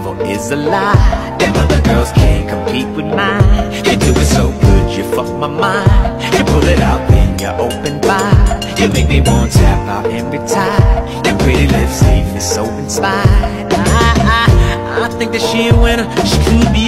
level is a lie. Them other girls can't compete with mine. You do it so good, you fuck my mind. You pull it out, when you open wide. You make me want to tap out and retire. Your pretty lips leave me so inspired. I, I, I think that she a winner. She could be